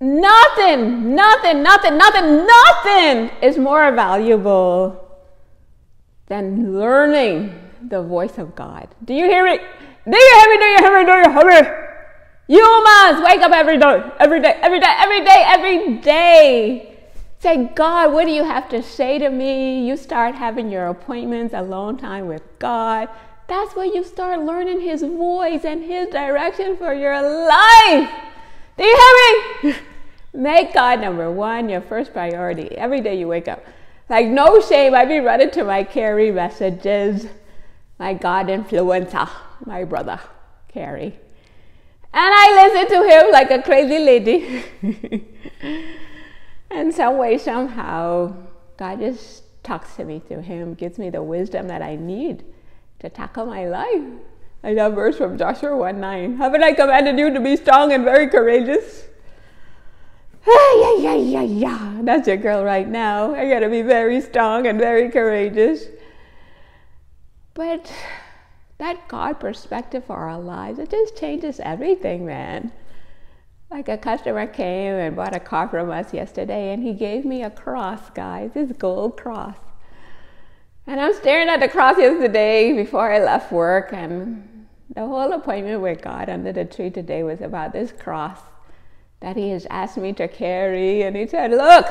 Nothing, nothing, nothing, nothing, nothing is more valuable than learning the voice of God. Do you hear me? Do you hear me? Do you hear me? Do you hear me? You must wake up every day, every day, every day, every day, every day. Say, God, what do you have to say to me? You start having your appointments, alone time with God. That's where you start learning His voice and His direction for your life. Do you hear me? Make God number one, your first priority every day you wake up. Like, no shame, I be running to my Carrie messages, my God influencer, my brother, Carrie. And I listen to him like a crazy lady. and some way, somehow, God just talks to me through him, gives me the wisdom that I need to tackle my life. I love verse from Joshua 1 9. Haven't I commanded you to be strong and very courageous? Yeah, yeah, yeah. That's your girl right now. I gotta be very strong and very courageous. But that God perspective for our lives, it just changes everything, man. Like a customer came and bought a car from us yesterday, and he gave me a cross, guys, this gold cross. And I'm staring at the cross yesterday before I left work, and the whole appointment with God under the tree today was about this cross that He has asked me to carry. And He said, Look,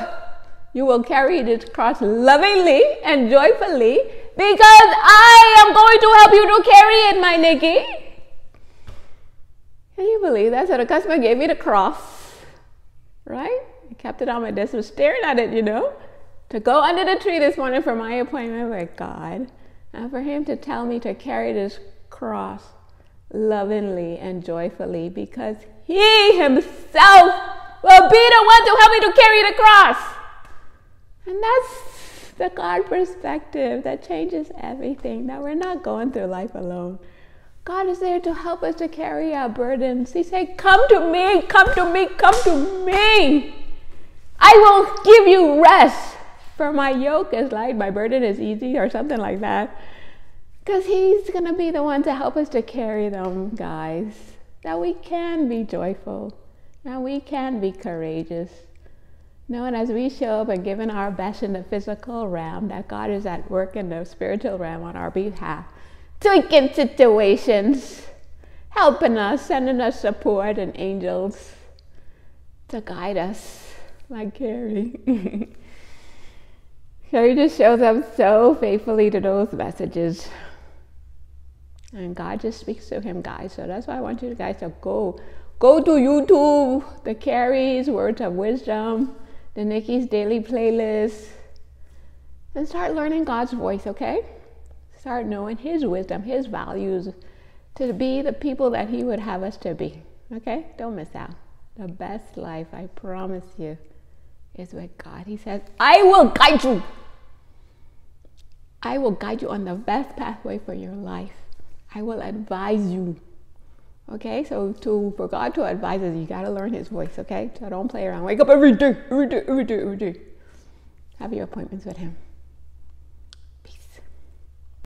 you will carry this cross lovingly and joyfully because I am going to help you to carry it, my Nikki. Can you believe that? So the customer gave me the cross, right? I kept it on my desk, was staring at it, you know, to go under the tree this morning for my appointment with God, and for Him to tell me to carry this cross lovingly and joyfully because He Himself will be the one to help me to carry the cross. And that's the God perspective that changes everything, that we're not going through life alone. God is there to help us to carry our burdens. He said, Come to me, come to me, come to me. I will give you rest. For my yoke is light, my burden is easy, or something like that. Because He's going to be the one to help us to carry them, guys. That we can be joyful, that we can be courageous. Knowing as we show up and giving our best in the physical realm, that God is at work in the spiritual realm on our behalf, tweaking situations, helping us, sending us support and angels to guide us, like Carrie. Carrie just shows up so faithfully to those messages. And God just speaks to him, guys. So that's why I want you guys to go. Go to YouTube, the Carrie's Words of Wisdom, the Nikki's Daily Playlist, and start learning God's voice, okay? Start knowing His wisdom, His values, to be the people that He would have us to be, okay? Don't miss out. The best life, I promise you, is with God. He says, I will guide you. I will guide you on the best pathway for your life. I will advise you. Okay, so to for God to advise us, you gotta learn His voice. Okay, so don't play around. Wake up every day, every day, every day, every day. Have your appointments with Him.